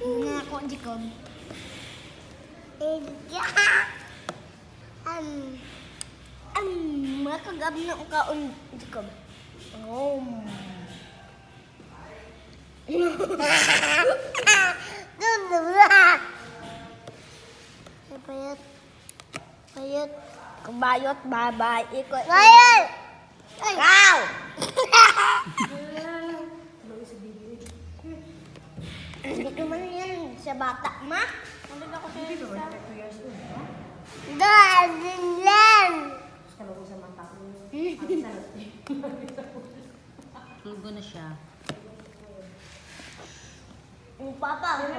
Nga ako jikon. Iya. Um, Ang makagab na ka un jikon. Oh. duduk. Payat. Payat. Kabayot babay ikot. Payat. Kaw. Hindi ko man yan sa bata, ma. Hindi ako sa Hindi doon, 2 years old, ha? Doon, din lang. Sa loob sa mata ko. Hmm. Tulgo na siya. Papa, ako.